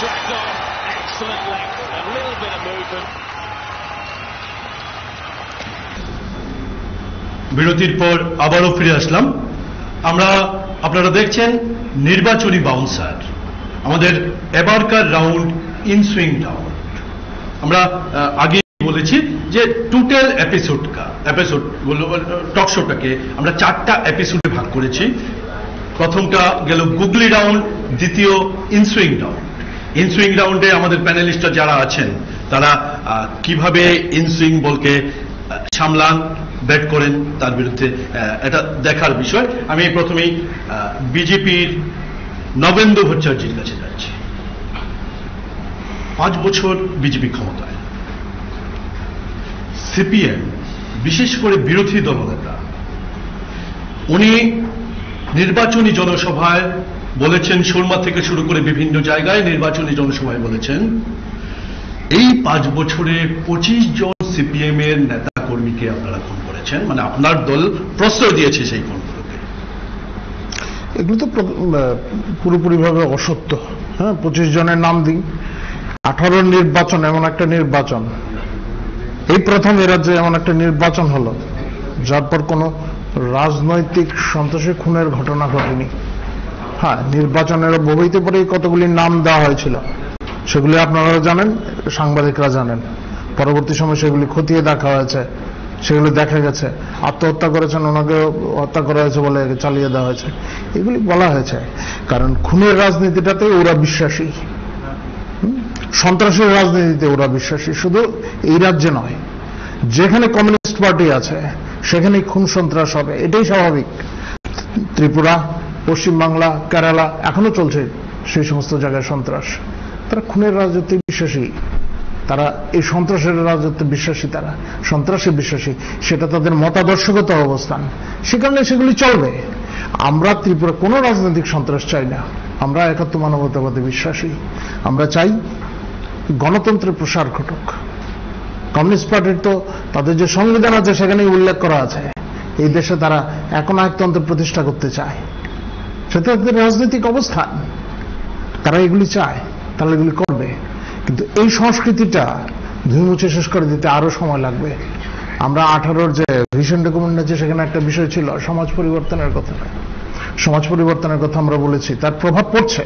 Dragged on, excellent length, a little bit of movement. বিরতির পর আবারও ফিরে আসলাম। আমরা আপনারা দেখছেন নির্বাচনী বাউন্সার আমাদের এবারকার রাউন্ড ইনসুইং রাউন্ড আমরা আগে বলেছি যে টোটাল এপিসোডটা এপিসোড টক শোটাকে আমরা চারটা এপিসোডে ভাগ করেছি। প্রথমটা গেল গুগলি রাউন্ড দ্বিতীয় ইনসুইং রাউন্ড ইনসুইং রাউন্ডে আমাদের প্যানেলিস্টরা যারা আছেন, তারা কীভাবে ইনসুইং বলকে সামলান ব্যাট করেন, তার বিরুদ্ধে এটা দেখার বিষয়। আমি প্রথমেই বিজেপির নবেন্দু ভট্টাচার্যের কাছে যাচ্ছি। পাঁচ বছর বিজেপি ক্ষমতায়। সিপিএম বিশেষ করে বিরোধী দলনেতা, উনি নির্বাচনী জনসভায় বলেছেন, সুরমা থেকে শুরু করে বিভিন্ন জায়গায় নির্বাচনী জনসভায় বলেছেন, এই পাঁচ বছরে পঁচিশ জন সিপিএম এর নেতা কর্মীকে আপনারা খুন করেছেন মানে আপনার দল প্রশ্রয় দিয়েছে সেই খুনগুলোকে এগুলো তো পুরোপুরিভাবে অসত্য। হ্যাঁ পঁচিশ জনের নাম দিই আঠারো নির্বাচন এমন একটা নির্বাচন। এই প্রথম এ রাজ্যে এমন একটা নির্বাচন হলো, যার পর কোনো রাজনৈতিক সন্ত্রাসী খুনের ঘটনা ঘটেনি। হ্যাঁ নির্বাচনের বইতে পরে কতগুলি নাম দেওয়া হয়েছিল, সেগুলি আপনারা জানেন, সাংবাদিকরা জানেন। পরবর্তী সময় সেগুলি খতিয়ে দেখা হয়েছে, সেগুলি দেখা গেছে। আত্মহত্যা করেছেন ওনাকে হত্যা করা হয়েছে বলে চালিয়ে দেওয়া হয়েছে। এগুলি বলা হয়েছে, কারণ খুনের রাজনীতিটাতে ওরা বিশ্বাসী। সন্ত্রাসের রাজনীতিতে ওরা বিশ্বাসী, শুধু এই রাজ্যে নয়। যেখানে কমিউনিস্ট পার্টি আছে, সেখানেই খুন সন্ত্রাস হবে, এটাই স্বাভাবিক। ত্রিপুরা পশ্চিমবাংলা, কেরালা, এখনও চলছে সেই সমস্ত জায়গায় সন্ত্রাস। তারা খুনের রাজত্বে বিশ্বাসী। তারা এই সন্ত্রাসের রাজত্বে বিশ্বাসী তারা। সন্ত্রাসে বিশ্বাসী। সেটা তাদের মতাদর্শগত অবস্থান। সে কারণে সেগুলি চলবে। আমরা ত্রিপুরা কোনো রাজনৈতিক সন্ত্রাস চাই না। আমরা একাত্ম মানবতাবাদে বিশ্বাসী। আমরা চাই গণতন্ত্রের প্রসার ঘটক। কমিউনিস্ট পার্টির তো তাদের যে সংবিধান আছে সেখানেই উল্লেখ করা আছে। এই দেশে তারা এখন একনায়কতন্ত্র প্রতিষ্ঠা করতে চায়। সেটা তাদের রাজনৈতিক অবস্থান তারা এগুলি চায়, তারা এগুলি করবে। কিন্তু এই সংস্কৃতিটা ধুইমুছে শেষ করে দিতে আরও সময় লাগবে। আমরা আঠারোর যে ভিশন ডকুমেন্ট আছে, সেখানে একটা বিষয় ছিল, সমাজ পরিবর্তনের কথা সমাজ পরিবর্তনের কথা আমরা বলেছি, তার প্রভাব পড়ছে,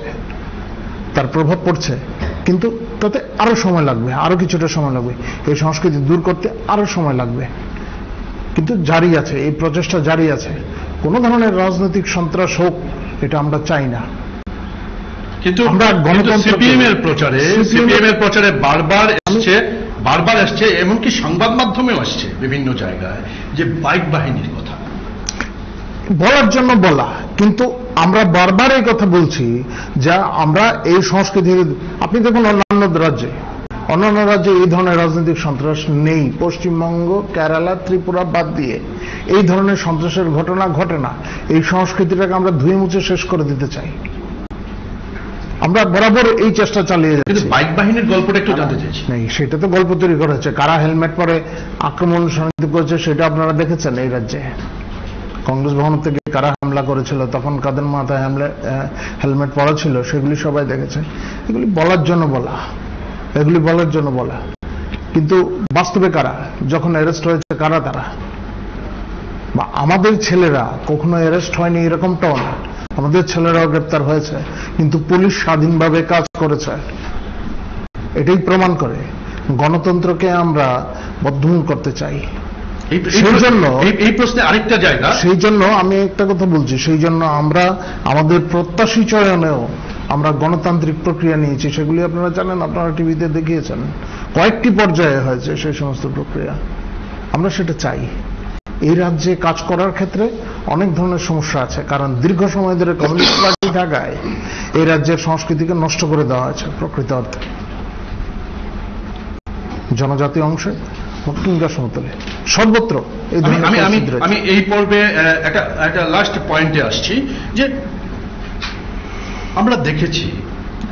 তার প্রভাব পড়ছে। কিন্তু তাতে আরও সময় লাগবে, আরও কিছুটা সময় লাগবে। এই সংস্কৃতি দূর করতে আরও সময় লাগবে। কিন্তু জারি আছে, এই প্রচেষ্টা জারি আছে। কোন ধরনের রাজনৈতিক সন্ত্রাস হোক এটা আমরা চাই না। কিন্তু আমরা সিপিএম এর প্রচারে সিপিএম এর প্রচারে বারবার এসছে বারবার আসছে এমনকি সংবাদ মাধ্যমেও আসছে বিভিন্ন জায়গায় যে বাইক বাহিনীর কথা। বলার জন্য বলা কিন্তু আমরা বারবার এই কথা বলছি যা আমরা এই সংস্কৃতি আপনি দেখুন অন্যান্য রাজ্যে। অন্যান্য রাজ্যে এই ধরনের রাজনৈতিক সন্ত্রাস নেই। পশ্চিমবঙ্গ কেরালা ত্রিপুরা বাদ দিয়ে এই ধরনের সন্ত্রাসের ঘটনা ঘটে না। এই সংস্কৃতিটাকে আমরা ধুয়ে মুছে শেষ করে দিতে চাই। আমরা বরাবর এই চেষ্টা চালিয়ে যাচ্ছি। বাইক বাহিনীর গল্পটা একটু জানতে চাইছি। নেই সেটা তো গল্প তৈরি করা হচ্ছে। কারা হেলমেট পরে আক্রমণ সন্নিধি করেছে সেটা আপনারা দেখেছেন এই রাজ্যে? কংগ্রেস ভবন থেকে কারা হামলা করেছিল তখন কাদের মাথায় হেলমেট পরা ছিল সেগুলি সবাই দেখেছে এগুলি বলার জন্য বলা। এগুলি বলার জন্য বলা। কিন্তু বাস্তবে কারা? যখন অ্যারেস্ট হয়েছে কারা তারা? বা আমাদের ছেলেরা কখনো অ্যারেস্ট হয়নি এরকমটাও না। আমাদের ছেলেরাও গ্রেপ্তার হয়েছে কিন্তু পুলিশ স্বাধীনভাবে কাজ করেছে। এটাই প্রমাণ করে গণতন্ত্রকে আমরা বদ্ধমূল করতে চাই। সেই জন্য- এই প্রশ্নে আরেকটা জায়গা। সেই জন্য আমি একটা কথা বলছি সেই জন্য আমরা আমাদের প্রত্যাশী চয়নেও আমরা গণতান্ত্রিক প্রক্রিয়া নিয়েছি সেগুলি আপনারা জানেন আপনারা টিভিতে দেখিয়েছেন। কয়েকটি পর্যায়ে হয়েছে সেই সমস্ত প্রক্রিয়া। আমরা সেটা চাই। এই রাজ্যে কাজ করার ক্ষেত্রে অনেক ধরনের সমস্যা আছে কারণ দীর্ঘ সময় ধরে কমিউনিস্ট পার্টি থাকায় এই রাজ্যের সংস্কৃতিকে নষ্ট করে দেওয়া হয়েছে প্রকৃত অর্থে। জনজাতি অংশে কিংবা সমতলে। সর্বত্র এই আমি। আমি এই পর্বে একটা একটা লাস্ট পয়েন্টে আসছি যে আমরা দেখেছি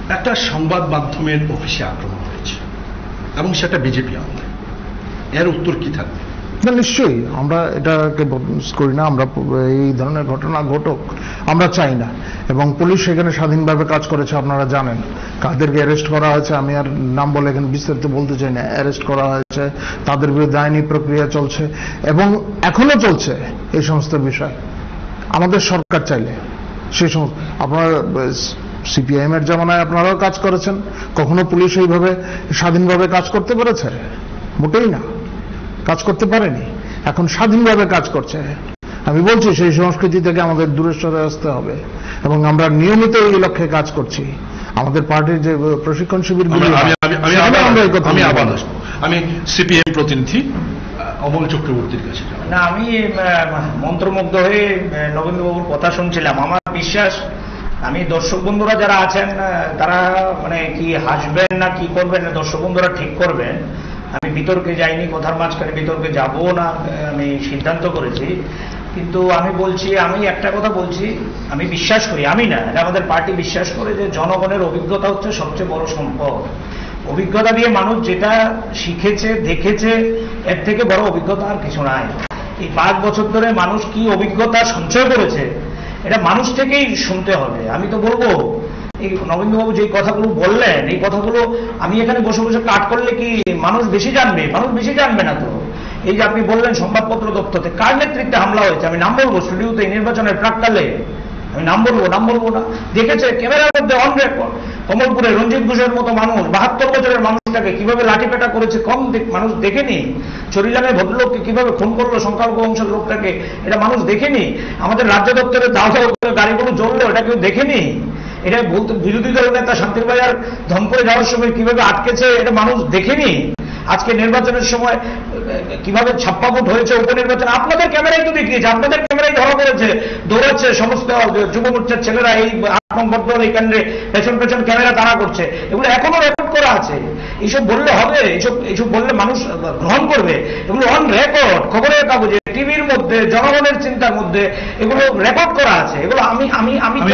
একটা সংবাদ মাধ্যমের অফিসে আক্রমণ হয়েছে, এবং সেটা বিজেপি আমলে। এর উত্তর কি থাকবে? না, নিশ্চয়ই। আমরা এটাকে করি না, আমরা এই ধরনের ঘটনা ঘটুক, আমরা চাই না। এবং পুলিশ সেখানে স্বাধীনভাবে কাজ করেছে, আপনারা জানেন। কাদেরকে অ্যারেস্ট করা হয়েছে, আমি আর নাম বলে এখানে বিস্তারিত বলতে চাই না। অ্যারেস্ট করা হয়েছে, তাদের বিরুদ্ধে আইনি প্রক্রিয়া চলছে, এবং এখনও চলছে এই সমস্ত বিষয়। আমাদের সরকার চাইলে। সেই সমস্ত আপনার সিপিআইএম এর জামানায় আপনারাও কাজ করেছেন। কখনো পুলিশ এইভাবে স্বাধীনভাবে কাজ করতে পেরেছে? মোটেই না। কাজ করতে পারেনি। এখন স্বাধীনভাবে কাজ করছে। আমি বলছি সেই সংস্কৃতি থেকে আমাদের দূরে সরে আসতে হবে। এবং আমরা নিয়মিত এই লক্ষ্যে কাজ করছি। আমাদের পার্টির যে প্রশিক্ষণ আমরা- আমি আমি আবার সিপিএম প্রতিনিধি অমল চক্রবর্তীর কাছে না আমি আহ, মন্ত্রমুগ্ধ হয়ে নবেন্দ্রবাবুর কথা শুনছিলাম। আমার বিশ্বাস। আমি দর্শক বন্ধুরা যারা আছেন তারা মানে কি হাসবেন না কি করবেন না, দর্শক বন্ধুরা ঠিক করবেন। আমি বিতর্কে যাইনি, কথার মাঝখানে বিতর্কে যাব না আমি সিদ্ধান্ত করেছি। কিন্তু আমি বলছি, আমি একটা কথা বলছি, আমি বিশ্বাস করি, আমি না আমাদের পার্টি বিশ্বাস করে যে জনগণের অভিজ্ঞতা হচ্ছে সবচেয়ে বড় সম্পদ। অভিজ্ঞতা দিয়ে মানুষ যেটা শিখেছে, দেখেছে, এর থেকে বড় অভিজ্ঞতা আর কিছু নাই। এই পাঁচ বছর ধরে মানুষ কি অভিজ্ঞতা সঞ্চয় করেছে এটা মানুষ থেকেই শুনতে হবে। আমি তো বলব, এই নবীনবাবু যে কথাগুলো বললেন, এই কথাগুলো আমি এখানে বসে বসে কাট করলে কি মানুষ বেশি জানবে? মানুষ বেশি জানবে না তো। এই যে আপনি বললেন সংবাদপত্র দপ্তরতে, কার নেতৃত্বে হামলা হয়েছে? আমি নাম বলব, স্টুডিওতে নির্বাচনের প্রাককালে। আমি নাম বলব নাম বলব না। দেখেছে, ক্যামেরার মধ্যে অন রেকর্ড কমলপুরে রঞ্জিত ঘোষের মতো মানুষ, বাহাত্তর বছরের মানুষটাকে কীভাবে লাঠিপেটা করেছে, কম মানুষ দেখেনি। চরিলামের ভদ্রলোককে কীভাবে খুন করল সংখ্যালঘু অংশের লোকটাকে, এটা মানুষ দেখেনি। আমাদের রাজ্য দপ্তরের দাও দাও গাড়িগুলো জ্বললো, এটা কেউ দেখেনি। এটা বলতে বিরোধী দল নেতা শান্তির বাজার ধমপুরে যাওয়ার সময় কীভাবে আটকেছে, এটা মানুষ দেখেনি। আজকে নির্বাচনের সময় কীভাবে ছাপ্পা ভোট হয়েছে উপনির্বাচন? আপনাদের ক্যামেরাই তো দেখিয়েছে আপনাদের ক্যামেরাই ধরা পড়েছে দৌড়াচ্ছে সমস্ত যুব মোর্চার ছেলেরা এই আট নম্বর দল এই কেন্দ্রে পেছন পেছন ক্যামেরা তারা করছে। এগুলো এখনও রেকর্ড করা আছে। এইসব বললে হবে এইসব এইসব বললে মানুষ গ্রহণ করবে। এগুলো অন রেকর্ড খবরের কাগজে টিভির মধ্যে জনগণের চিন্তার মধ্যে এগুলো রেকর্ড করা আছে। এগুলো আমি আমি আমি আমি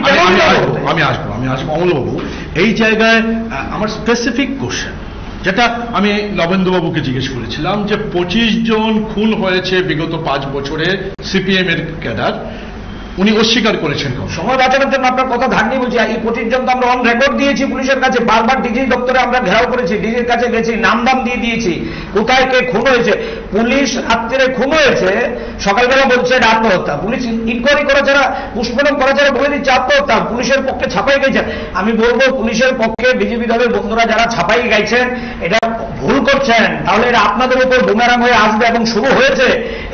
আসব আমি আসব আমি আসব। অমল বাবু এই জায়গায় আমার স্পেসিফিক কোশ্চেন যেটা আমি নবেন্দ্র বাবুকে জিজ্ঞেস করেছিলাম যে পঁচিশ জন খুন হয়েছে বিগত পাঁচ বছরে সিপিএম এর ক্যাডার। উনি অস্বীকার করেছেন সময় বাঁচানোর জন্য আপনার কথা ধার নিয়ে বলছি, এই পঁচিশ জন তো আমরা অন রেকর্ড দিয়েছি পুলিশের কাছে, বারবার ডিজি দপ্তরে আমরা ঘেরাও করেছি ডিজির কাছে গেছি, নাম দাম দিয়ে দিয়েছি, কোথায় কে খুন হয়েছে, পুলিশ রাত্রে খুন হয়েছে, সকালবেলা বলছে এটা আত্মহত্যা, পুলিশ ইনকোয়ারি করা ছাড়া পুষ্পনম করা ছাড়া বলে দিচ্ছে আত্মহত্যা, পুলিশের পক্ষে ছাপাই গেছে। আমি বলব পুলিশের পক্ষে বিজেপি দলের বন্ধুরা যারা ছাপাই গাইছেন, এটা ভুল করছেন, তাহলে এটা আপনাদের উপর বুমেরাং হয়ে আসবে এবং শুরু হয়েছে।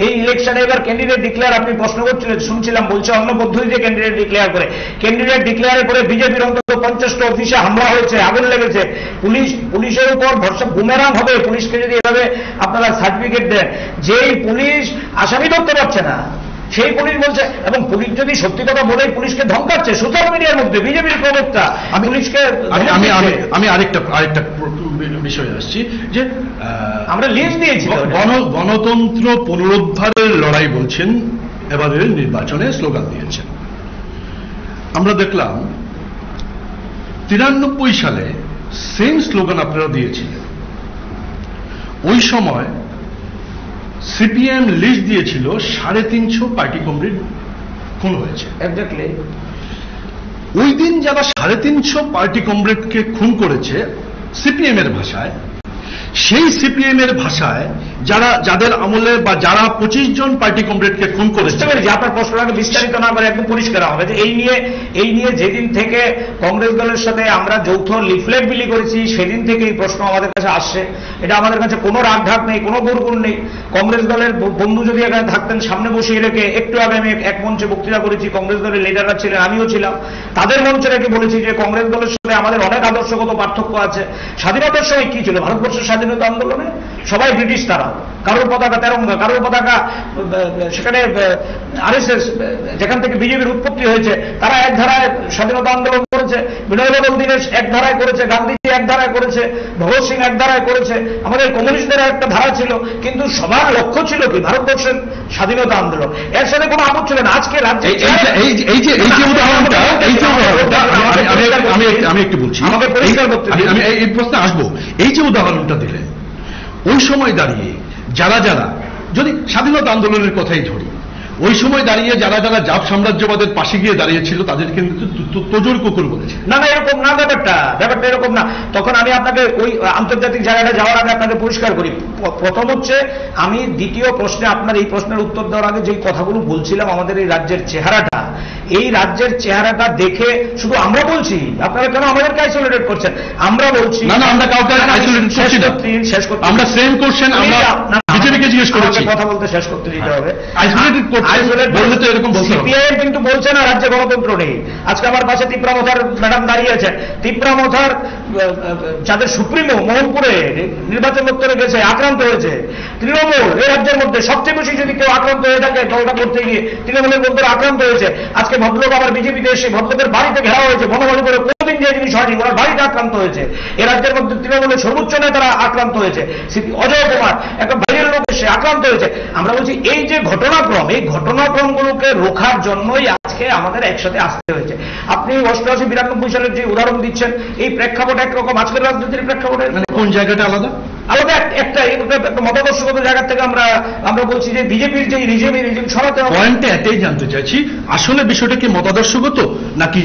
এই ইলেকশনে এবার ক্যান্ডিডেট ডিক্লেয়ার আপনি প্রশ্ন করছিলেন, শুনছিলাম, বলছে অন্য পদ্ধতিতে ক্যান্ডিডেট ডিক্লেয়ার করে। ক্যান্ডিডেট ডিক্লেয়ারের পরে বিজেপির অন্তত পঞ্চাশটা অফিসে হামলা হয়েছে, আগুন লেগেছে। পুলিশ, পুলিশের উপর ভরসা বুমেরাং হবে, পুলিশকে যদি এভাবে আপনারা সার্টিফিকেট দেন। যেই পুলিশ আসামি ধরতে পারছে না সেই পুলিশ বলছে এবং পুলিশ যদি সত্যি কথা বলে পুলিশকে ধমকাচ্ছে সোশ্যাল মিডিয়ার মধ্যে বিজেপির প্রবক্তা আমি পুলিশকে আমি আমি আরেকটা আরেকটা বিষয়ে আসছি যে আমরা লিস্ট দিয়েছি গণ- গণতন্ত্র পুনরুদ্ধারের লড়াই বলছেন এবারের নির্বাচনে স্লোগান দিয়েছেন। আমরা দেখলাম তিরানব্বই সালে সেম স্লোগান আপনারা দিয়েছিলেন। ওই সময় সিপিএম লিস্ট দিয়েছিল সাড়ে তিনশো পার্টি কমরেড খুন হয়েছে। এক্স্যাক্টলি ওই দিন যারা সাড়ে তিনশো পার্টি কমরেডকে খুন করেছে সিপিএম এর ভাষায় সেই সিপিএম এর ভাষায় যারা, যাদের আমলে বা যারা পঁচিশ জন পার্টি কমরেডকে খুন করেছে। পেরেছি, আপনার প্রশ্নটাকে বিস্তারিত না করে একদম পরিষ্কার হবে যে এই নিয়ে এই নিয়ে যেদিন থেকে কংগ্রেস দলের সাথে আমরা যৌথ লিফলেট বিলি করেছি, সেদিন থেকে এই প্রশ্ন আমাদের কাছে আসছে। এটা আমাদের কাছে কোনো রাগ ঢাক নেই, কোনো গুরগুর নেই। কংগ্রেস দলের বন্ধু যদি এখানে থাকতেন, সামনে বসিয়ে রেখে একটু আগে আমি এক মঞ্চে বক্তৃতা করেছি, কংগ্রেস দলের লিডাররা ছিলেন, আমিও ছিলাম। তাদের মঞ্চে রেখে বলেছি যে কংগ্রেস দলের সাথে আমাদের অনেক আদর্শগত পার্থক্য আছে। স্বাধীনতার সময় কি ছিল? ভারতবর্ষের স্বাধীনতা আন্দোলনে? সবাই ব্রিটিশ তারা। কারোর পতাকা তেরঙ্গা, কারোর পতাকা সেখানে আরএসএস, যেখান থেকে বিজেপির উৎপত্তি হয়েছে, তারা এক ধারায় স্বাধীনতা আন্দোলন করেছে বিনয় বাদল দীনেশ এক ধারায় করেছে গান্ধীজি এক ধারায় করেছে ভগৎ সিং এক ধারায় করেছে আমাদের কমিউনিস্টদের একটা ধারা ছিল কিন্তু সবার লক্ষ্য ছিল কি? ভারতবর্ষের স্বাধীনতা আন্দোলন। এর সাথে কোনো আপত্তি ছিল না আজকে রাজ্যে এই- যে- উদাহরণটা এই যে আমি- আমি একটু- বলছি। আমাকে পরিষ্কার করতে আমি এই- এই প্রশ্নে আসব। এই যে উদাহরণটা দিলেন ওই সময় দাঁড়িয়ে যারা যারা যদি স্বাধীনতা আন্দোলনের কথাই ধরি ওই সময় দাঁড়িয়ে যারা যারা জাপ সাম্রাজ্যবাদের পাশে গিয়ে দাঁড়িয়েছিল তাদের কিন্তু তু- তু- কুকুর বলেছে। না না এরকম না ব্যাপারটা ব্যাপারটা এরকম না। তখন আমি আপনাকে ওই আন্তর্জাতিক জায়গাটা যাওয়ার আগে আপনাকে পরিষ্কার করি। প্রথম হচ্ছে আমি দ্বিতীয় প্রশ্নে আপনার এই প্রশ্নের উত্তর দেওয়ার আগে যে কথাগুলো বলছিলাম আমাদের এই রাজ্যের চেহারাটা এই রাজ্যের চেহারাটা দেখে শুধু আমরা বলছি আপনারা কেন আমাদেরকে আইসোলেটেড করছেন? আমরা বলছি না, না, আমরা কাউকে না, শেষ করছি করতে আমরা same question আমরা বিজেপিকে জিজ্ঞেস করেছি। কথা বলতে শেষ করতে দিতে হবে। Isolated করতে Isolated বললে তো এরকম বলতে। হবে। CPIM কিন্তু বলছে না রাজ্যে গণতন্ত্র নেই। আজকে আমার পাশে তিপ্রামথার ম্যাডাম দাঁড়িয়েছে তিপ্রামথার যাদের সুপ্রিমো মোহনপুরে নির্বাচন দপ্তরে গেছে আক্রান্ত হয়েছে। তৃণমূল এই রাজ্যের মধ্যে সবচেয়ে বেশি যদি কেউ আক্রান্ত হয়ে থাকে দলটা করতে গিয়ে তৃণমূলের মধ্যে আক্রান্ত হয়েছে। আজকে ভদ্রলোক আবার বিজেপিতে এসে ভদ্রলোকের বাড়িতে ঘেরা হয়েছে বনবল করে কোনোদিন যে জিনিস হয়নি ওনার বাড়িতে আক্রান্ত হয়েছে। এ রাজ্যের মধ্যে তৃণমূলের সর্বোচ্চ নেতারা আক্রান্ত হয়েছে। অজয় কুমার একটা বাইরের লোক এসে আক্রান্ত হয়েছে। আমরা বলছি এই যে ঘটনাক্রম এই ঘটনাক্রমগুলোকে রোখার জন্যই আজকে আমাদের একসাথে আসতে হয়েছে। আপনি অষ্টআশি বিরানব্বই সালের যে উদাহরণ দিচ্ছেন এই প্রেক্ষাপট একরকম। আজকের রাজনীতির প্রেক্ষাপটে মানে কোন জায়গাটা আলাদা? আলাদা একটা মতাদর্শগত জায়গা থেকে আমরা আমরা বলছি যে বিজেপির যে রিজিম এই রিজিম সরাতে হবে। পয়েন্টে এটাই জানতে চাইছি আসলে বিষয়টা কি মতাদর্শগত নাকি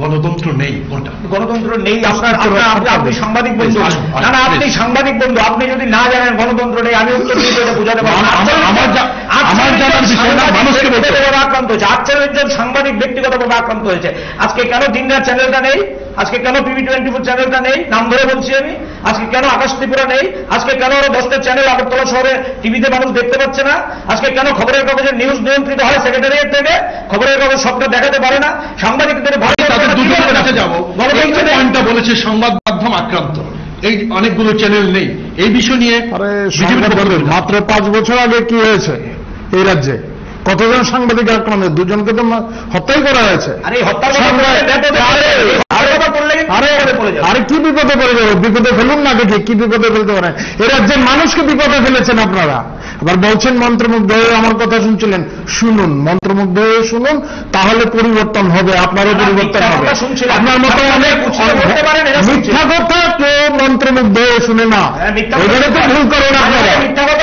গণতন্ত্র নেই গণতন্ত্র নেই আপনার আপনি- সাংবাদিক বন্ধু। না না আপনি সাংবাদিক বন্ধু আপনি যদি না জানেন গণতন্ত্র নেই আমি উত্তর দিয়ে এটা বোঝাতে পারব আমার- আমার যা- আমার জানার বিষয় না, মানুষকে বলতে আক্রান্ত হয়েছে। আটচল্লিশ একজন সাংবাদিক ব্যক্তিগতভাবে আক্রান্ত হয়েছে। আজকে কেন দিনরাত চ্যানেলটা নেই? আজকে কেন টিভি টোয়েন্টি ফোর চ্যানেলটা নেই? নাম ধরে বলছি আমি। আজকে কেন আকাশ ত্রিপুরা নেই? আজকে কেন দশটা চ্যানেল আগরতলা শহরে টিভিতে মানুষ দেখতে পাচ্ছে না? আজকে কেন খবরের কাগজের নিউজ নিয়ন্ত্রিত হয় সেক্রেটারিয়েট থেকে? খবরের কাগজ সবটা দেখাতে পারে না। সাংবাদিকদের ভয় তাদের দুজনের কাছে যাব। এই পয়েন্টটা বলেছে সংবাদ মাধ্যম আক্রান্ত। এই অনেকগুলো চ্যানেল নেই। এই বিষয় নিয়ে আরে মাত্র পাঁচ বছর আগে কি হয়েছে এই রাজ্যে? কতজন সাংবাদিক আক্রমণে দুজনকে তো হত্যাই করা হয়েছে। আরে। কি বিপদে পড়ে যাবে? বিপদে ফেলুন না দেখি কি বিপদে ফেলতে পারেন এ রাজ্যের মানুষকে বিপদে ফেলেছেন আপনারা। এবার বলছেন মন্ত্রমুগ্ধ হয়ে আমার কথা শুনছিলেন। শুনুন মন্ত্রমুগ্ধ হয়ে শুনুন তাহলে পরিবর্তন হবে আপনারও পরিবর্তন হবে। আপনার মতো অনেক মিথ্যা কথা কেউ মন্ত্রমুগ্ধ হয়ে শুনে না। হ্যাঁ, এই জায়গায় তো ভুল করেন আপনারা।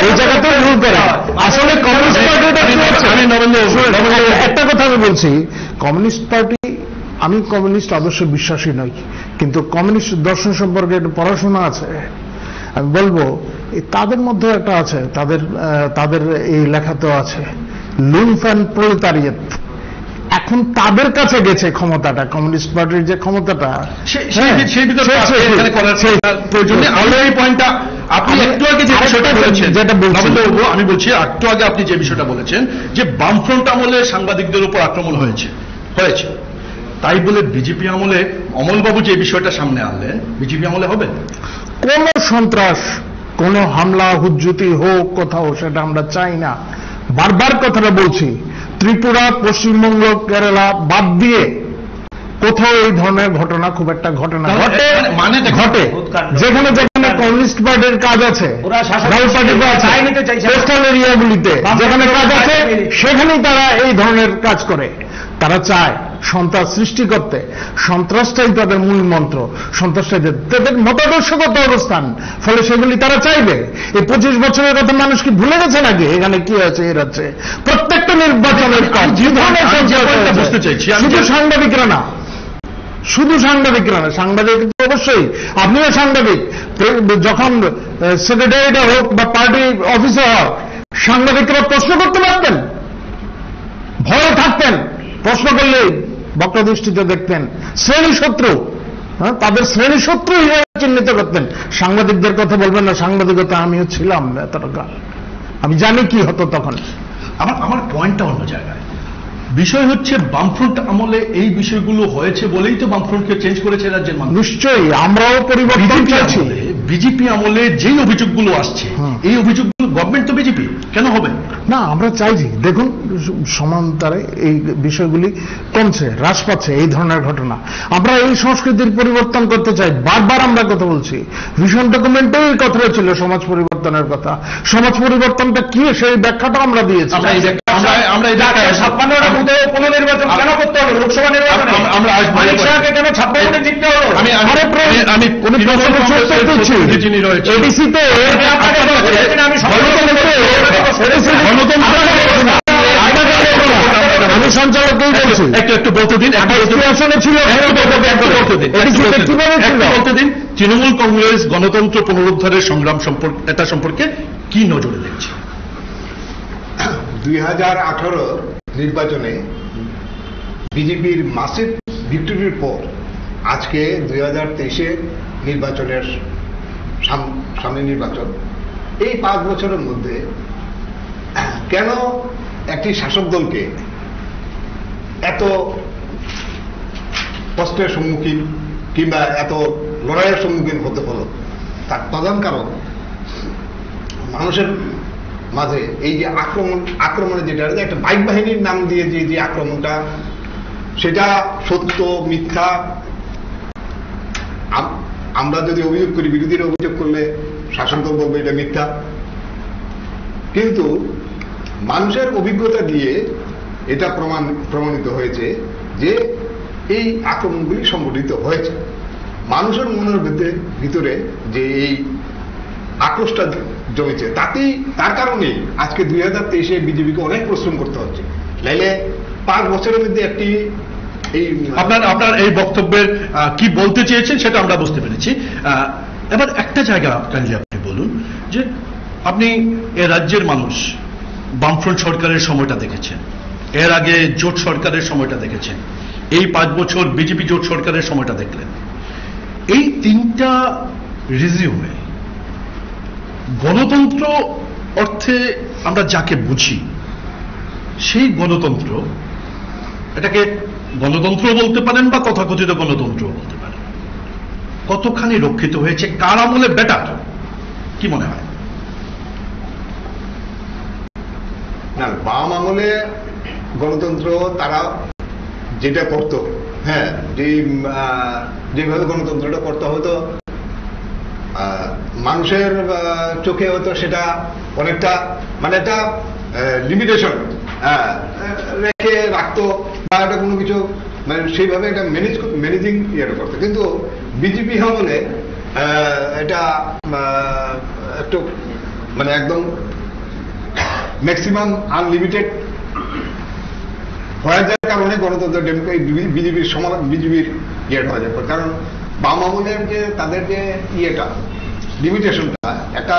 এই জায়গায় ভুল করেন। আসলে কমিউনিস্ট? আমি নরেন্দ্র একটা কথা আমি বলছি। কমিউনিস্ট পার্টি আমি কমিউনিস্ট আদর্শে বিশ্বাসী নই কিন্তু কমিউনিস্ট দর্শন সম্পর্কে একটু পড়াশোনা আছে। আমি বলব তাদের মধ্যে একটা আছে তাদের তাদের এই লেখাতেও আছে লুমফ অ্যান্ড প্রোলেতারিয়েত। এখন তাদের কাছে গেছে ক্ষমতাটা কমিউনিস্ট পার্টির যে ক্ষমতাটা। হ্যাঁ, আপনি একটু আগে যে বিষয়টা বলেছেন যেটা। আমি বলছি একটু আগে আপনি যে বিষয়টা বলেছেন যে বামফ্রন্ট আমলে সাংবাদিকদের উপর আক্রমণ হয়েছে হয়েছে। তাই বলে বিজেপি আমলে অমলবাবু যে বিষয়টা সামনে আনলেন বিজেপি আমলে হবে? কোন সন্ত্রাস কোন হামলা হুজ্জুতি হোক কোথাও সেটা আমরা চাই না। বারবার কথাটা বলছি ত্রিপুরা পশ্চিমবঙ্গ কেরালা বাদ দিয়ে কোথাও এই ধরনের ঘটনা খুব একটা ঘটনা ঘটে মানে- মানে ঘটে। যেখানে যেখানে কমিউনিস্ট পার্টির কাজ আছে। কোস্টাল এরিয়াগুলিতে যেখানে কাজ আছে। সেখানেই তারা এই ধরনের কাজ করে। তারা চায় সন্ত্রাস সৃষ্টি করতে। সন্ত্রাসটাই তাদের মূল মন্ত্র। সন্ত্রাসটাই তাদের- তাদের মতাদর্শগত অবস্থান। ফলে সেগুলি তারা চাইবে। এই পঁচিশ বছরের কথা মানুষ কি ভুলে গেছে নাকি? এখানে কি আছে এর আছে। প্রত্যেকটা নির্বাচনের বুঝতে চাইছি, শুধু সাংবাদিকরা না। শুধু সাংবাদিকরা না সাংবাদিক অবশ্যই। আপনিও সাংবাদিক। যখন সেক্রেটারিটা হোক বা পার্টি অফিসে হোক সাংবাদিকরা প্রশ্ন করতে পারতেন ভয়ে থাকতেন। প্রশ্ন করলে বক্র দৃষ্টিতে দেখতেন শ্রেণি শত্রু হ্যাঁ, তাদের শ্রেণি শত্রু হিসেবে চিহ্নিত করতেন। সাংবাদিকদের কথা বলবেন না সাংবাদিকতা আমিও ছিলাম এতটা আমি জানি কি হতো তখন। আমার আমার পয়েন্টটা অন্য জায়গায়। বিষয় হচ্ছে বামফ্রন্ট আমলে এই বিষয়গুলো হয়েছে বলেই তো বামফ্রন্টকে চেঞ্জ করেছে রাজ্যের মানুষ। নিশ্চয়ই আমরাও পরিবর্তন চাইছি। বিজেপি আমলে যেই অভিযোগগুলো আসছে এই অভিযোগগুলো গভর্নমেন্ট তো বিজেপি কেন হবে? না আমরা চাইছি দেখুন সমান্তরে এই বিষয়গুলি কমছে হ্রাস পাচ্ছে এই ধরনের ঘটনা। আমরা এই সংস্কৃতির পরিবর্তন করতে চাই বারবার আমরা কথা বলছি। ভীষণ ডকুমেন্টেও এই কথাটা ছিল সমাজ পরিবর্তনের কথা। সমাজ পরিবর্তনটা কি সেই ব্যাখ্যাটা আমরা দিয়েছি। আমরা আমরা আমরা এই যাকে জায়গায় ছাপ্পান্নটা বুথে পুনর্নির্বাচন কেন করতে হলো লোকসভা নির্বাচনে আমরা- আমরা আসব। শাহকে কেন ছাপ্পান্নটা জিততে হলো আমি আমি আরে প্রেম, আমি উনি তৃণমূল যিনি এডিসিতে আমি আমি সঞ্চালককেই বলছি একটু একটু বলতে দিন ছিল বলতে দিন কংগ্রেস গণতন্ত্র পুনরুদ্ধারের সংগ্রাম সম্পর্কে এটা সম্পর্কে কি নজরে দেখছে দুই হাজার আঠারো নির্বাচনে বিজেপির মাসিভ ভিক্টরির পর আজকে দুই হাজার তেইশে নির্বাচনের সামনে নির্বাচন। এই পাঁচ বছরের মধ্যে কেন একটি শাসক দলকে এত কষ্টের সম্মুখীন কিংবা এত লড়াইয়ের সম্মুখীন হতে হলো? তার প্রধান কারণ মানুষের মাঝে এই যে আক্রমণ, আক্রমণে যেটা একটা বাইক বাহিনীর নাম দিয়ে যে যে আক্রমণটা, সেটা সত্য, মিথ্যা। আমরা যদি অভিযোগ করি, বিরোধীরা অভিযোগ করলে শাসন দল বলবে এটা মিথ্যা। কিন্তু মানুষের অভিজ্ঞতা দিয়ে এটা প্রমাণ, প্রমাণিত হয়েছে যে এই আক্রমণগুলি সংগঠিত হয়েছে। মানুষের মনের ভিতরে ভিতরে যে এই আক্রোশটা জমেছে। তাতেই, তার কারণেই আজকে দুই হাজার তেইশে বিজেপিকে অনেক পরিশ্রম করতে হচ্ছে। নাইলে পাঁচ বছরের মধ্যে একটি এই, আপনার আপনার এই বক্তব্যের কি বলতে চেয়েছেন সেটা আমরা বুঝতে পেরেছি। এবার একটা জায়গা কাইন্ডলি আপনি বলুন, যে আপনি এ রাজ্যের মানুষ, বামফ্রন্ট সরকারের সময়টা দেখেছেন। এর আগে জোট সরকারের সময়টা দেখেছেন। এই পাঁচ বছর বিজেপি জোট সরকারের সময়টা দেখলেন। এই তিনটা রিজিউমে গণতন্ত্র অর্থে আমরা যাকে বুঝি, সেই গণতন্ত্র, এটাকে গণতন্ত্র বলতে পারেন বা তথাকথিত গণতন্ত্র বলতে পারেন, কতখানি রক্ষিত হয়েছে, কার আমলে বেটার কি মনে হয়? না, বাম আমলে গণতন্ত্র, তারা যেটা করত হ্যাঁ যেভাবে গণতন্ত্রটা করতে হতো মানুষের চোখে হতো সেটা অনেকটা মানে একটা লিমিটেশন রেখে রাখতো বা এটা কোনো কিছু মানে সেইভাবে এটা ম্যানেজ ম্যানেজিং ইয়েটা করতো। কিন্তু বিজেপি আমলে এটা একটু মানে একদম ম্যাক্সিমাম আনলিমিটেড হয়ে যাওয়ার কারণে গণতন্ত্র বিজেপির সমাধান বিজেপির ইয়েটা হয়ে যাবে কারণ বাম আমলের যে তাদের যে ইয়েটা লিমিটেশনটা একটা,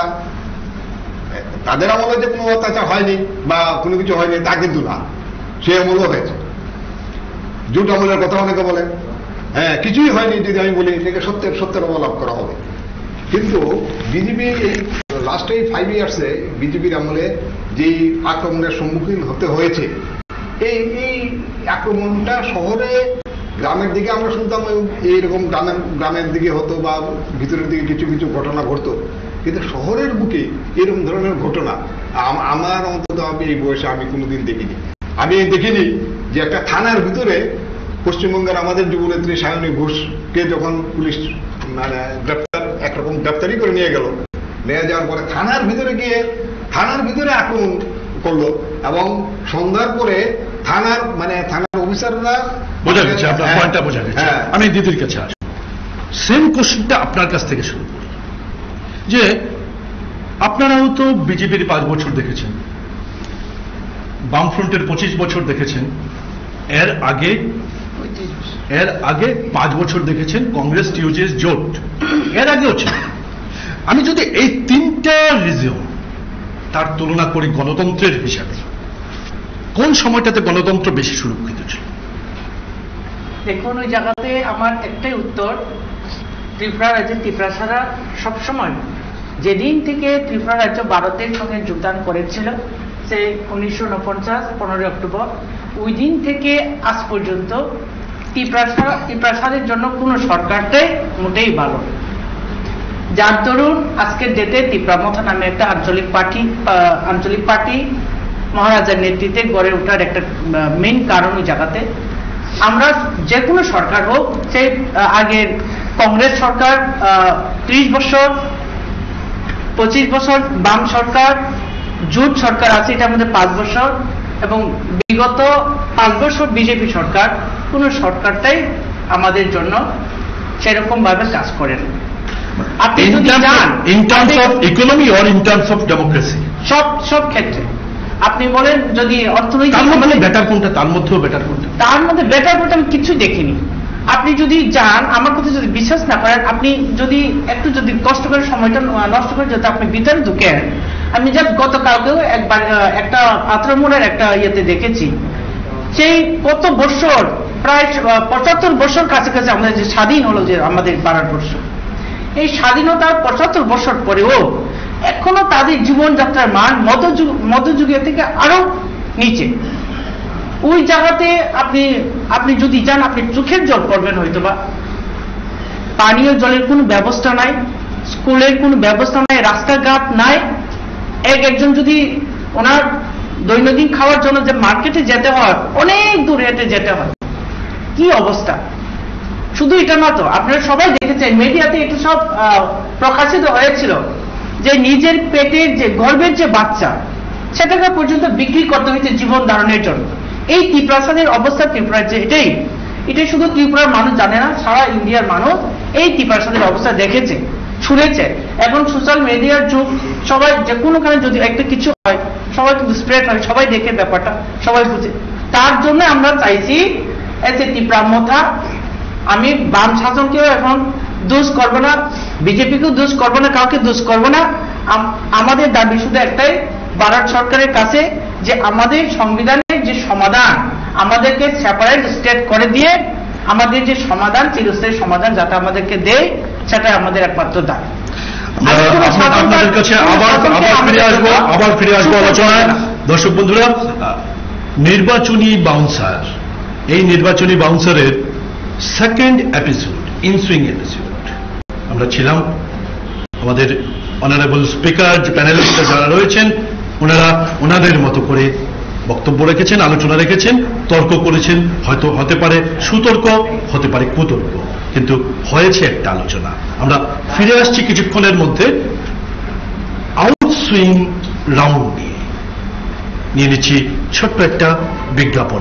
তাদের আমলে যে কোনো অত্যাচার হয়নি বা কোনো কিছু হয়নি, তা কিন্তু না। সে আমলও হয়েছে। জুট আমলের কথা অনেকে বলে। হ্যাঁ কিছুই হয়নি যদি আমি বলি, এটাকে সত্যের সত্যের অবলাভ করা হবে। কিন্তু বিজেপি এই লাস্ট এই ফাইভ ইয়ার্সে বিজেপির আমলে যেই আক্রমণের সম্মুখীন হতে হয়েছে, এই এই আক্রমণটা শহরে গ্রামের দিকে আমরা শুনতাম এইরকম গ্রামের গ্রামের দিকে হতো বা ভিতরের দিকে কিছু কিছু ঘটনা ঘটতো। কিন্তু শহরের বুকে এরকম ধরনের ঘটনা আমার অন্তত আমি এই বয়সে আমি কোনোদিন দেখিনি। আমি দেখিনি যে একটা থানার ভিতরে পশ্চিমবঙ্গের আমাদের যুবনেত্রী সায়নী ঘোষকে যখন পুলিশ মানে গ্রেপ্তার, একরকম গ্রেপ্তারি করে নিয়ে গেল। নিয়ে যাওয়ার পরে থানার ভিতরে গিয়ে, থানার ভিতরে আক্রমণ করল এবং সন্ধ্যার পরে থানার মানে থানার অফিসাররা বোঝা গেছে আপনার হ্যাঁ, পয়েন্টটা বোঝা গেছে। হ্যাঁ। আমি দিদির কাছে আসব সেম কোশ্চেনটা আপনার কাছ থেকে শুরু করি। যে আপনারাও তো বিজেপির পাঁচ বছর দেখেছেন বামফ্রন্টের পঁচিশ বছর দেখেছেন এর আগে এর আগে পাঁচ বছর দেখেছেন কংগ্রেস টিউজেস জোট। এর আগেও ছিল। আমি যদি এই তিনটা রিজিয়ন তার তুলনা করি গণতন্ত্রের হিসাবে কোন সময়টাতে গণতন্ত্র বেশি সুরক্ষিত ছিল দেখুন, ওই জায়গাতে আমার একটাই উত্তর, ত্রিপুরা রাজ্যে, ত্রিপুরা ছাড়া সবসময় যেদিন থেকে ত্রিপুরা রাজ্য ভারতের সঙ্গে যোগদান করেছিল সে উনিশশো উনপঞ্চাশ পনেরোই অক্টোবর, ওই দিন থেকে আজ পর্যন্ত ত্রিপুরা ছাড়া জন্য কোনো সরকারটাই মোটেই ভালো। যার দরুন আজকের ডেটে ত্রিপুরামথা নামে একটা আঞ্চলিক পার্টি আঞ্চলিক পার্টি মহারাজার নেতৃত্বে গড়ে ওঠার একটা মেইন কারণ ওই জায়গাতে। আমরা যে কোনো সরকার হোক সে আগের কংগ্রেস সরকার ত্রিশ বছর পঁচিশ বছর বাম সরকার জোট সরকার আছে এটার মধ্যে পাঁচ বছর এবং বিগত পাঁচ বছর বিজেপি সরকার কোনো সরকারটাই আমাদের জন্য সেরকম ভাবে কাজ করেন আপনি যদি in terms আপনি- of economy or in terms of democracy? সব সব ক্ষেত্রে। আপনি বলেন যদি অর্থনৈতিক তার মধ্যে বেটার কোনটা? তার মধ্যেও বেটার কোনটা? তার মধ্যে বেটার করতে আমি কিছু দেখিনি। আপনি যদি যান আমার কথা যদি বিশ্বাস না করেন আপনি যদি একটু যদি কষ্ট করে সময়টা নষ্ট করে যদি আপনি ভিতরে ঢুকেন আমি জাস্ট গতকালকেও একবার একটা আত্রমোড়ের একটা ইয়েতে দেখেছি। সেই কত বছর প্রায় পঁচাত্তর বছর কাছাকাছি আমাদের যে স্বাধীন হলো যে আমাদের ভারতবর্ষ। এই স্বাধীনতার পঁচাত্তর বছর পরেও এখনও তাদের জীবনযাত্রার মান মধ্যযুগ, মধ্যযুগের থেকে আরও নিচে। ওই জায়গাতে আপনি আপনি যদি যান, আপনি চোখের জল পড়বেন হয়তো বা পানীয় জলের কোনো ব্যবস্থা নাই, স্কুলের কোনো ব্যবস্থা নাই, রাস্তাঘাট নাই। এক একজন যদি ওনার দৈনন্দিন খাওয়ার জন্য যে মার্কেটে যেতে হয়, অনেক দূর হেঁটে যেতে হয়। কি অবস্থা? শুধু এটা না তো, আপনারা সবাই দেখেছেন মিডিয়াতে এটা সব প্রকাশিত হয়েছিল। যে নিজের পেটের যে গর্ভের যে বাচ্চা, সেটাকে পর্যন্ত বিক্রি করতে হয়েছে জীবন ধারণের জন্য। এই ত্রিপ্রাসাদের অবস্থা ত্রিপুরার যে এটাই। এটা শুধু ত্রিপুরার মানুষ জানে না, সারা ইন্ডিয়ার মানুষ এই ত্রিপ্রাসাদের অবস্থা দেখেছে, শুনেছে। এখন সোশ্যাল মিডিয়ার যুগ, সবাই যে কোনোখানে যদি একটা কিছু হয়, সবাই কিন্তু স্প্রেড হয়, সবাই দেখে ব্যাপারটা, সবাই বুঝে। তার জন্য আমরা চাইছি এতে ত্রিপ্রাম্যতা আমি বাম শাসনকেও এখন দোষ করব না বিজেপিকেও দোষ করব না কাউকে দোষ করব না। আমাদের দাবি শুধু একটাই ভারত সরকারের কাছে যে আমাদের সংবিধানের যে সমাধান আমাদেরকে সেপারেট স্টেট করে দিয়ে আমাদের যে সমাধান চিরস্থায়ী সমাধান যাতে আমাদেরকে দেয় সেটাই আমাদের একমাত্র দাবি। আপনাদের কাছে আবার আবার ফিরে আসব আবার ফিরে আসব আলোচনায়। দর্শক বন্ধুরা নির্বাচনী বাউন্সার এই নির্বাচনী বাউন্সারের সেকেন্ড এপিসোড ইনসুইং এপিসোড আমরা ছিলাম আমাদের অনারেবল স্পিকার যে প্যানেলিস্ট যারা রয়েছেন, ওনারা ওনাদের মতো করে বক্তব্য রেখেছেন, আলোচনা রেখেছেন, তর্ক করেছেন, হয়তো হতে পারে সুতর্ক, হতে পারে কুতর্ক। কিন্তু হয়েছে একটা আলোচনা। আমরা ফিরে আসছি কিছুক্ষণের মধ্যে আউটসুইং রাউন্ড নিয়ে। নিয়ে নিচ্ছি ছোট্ট একটা বিজ্ঞাপন।